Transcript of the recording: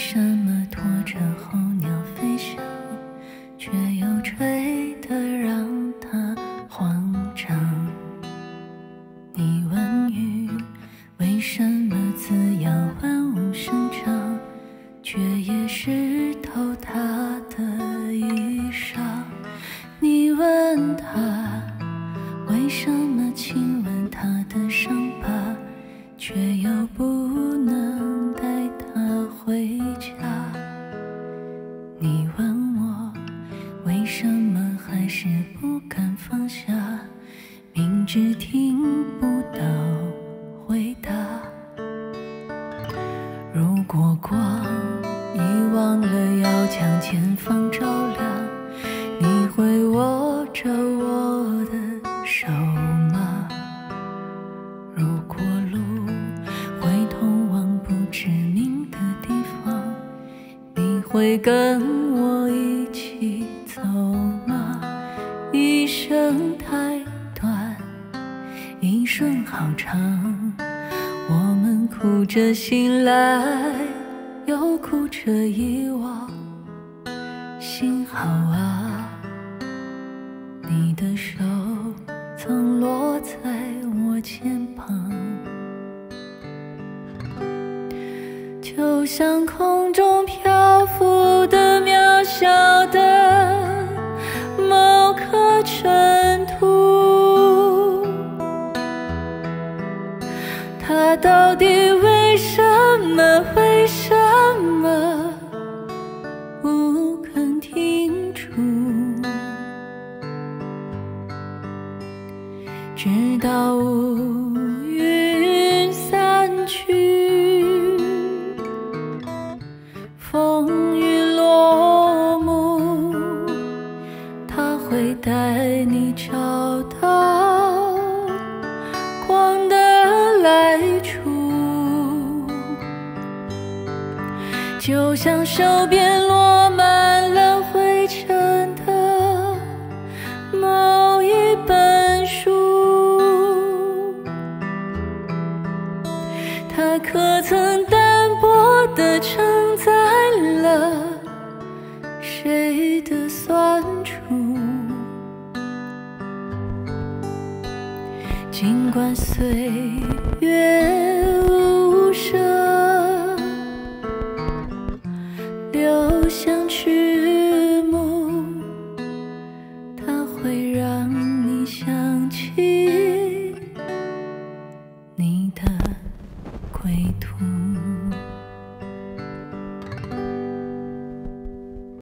什么拖着候鸟飞翔，却又吹得让它慌张？你问雨为什么滋养万物生长，却也湿透它的衣裳？你问他为什么亲吻他的伤疤，却又不能带他回将前方照亮，你会握着我的手吗？如果路会通往不知名的地方，你会跟我一起走吗？一生太短，一瞬好长，我们哭着醒来，又哭着遗忘。幸好啊，你的手曾落在我肩膀，就像空中直到乌云散去，风雨落幕，他会带你找到光的来处，就像手边落满它可曾单薄地承载了谁的酸楚？尽管岁月无声，归途。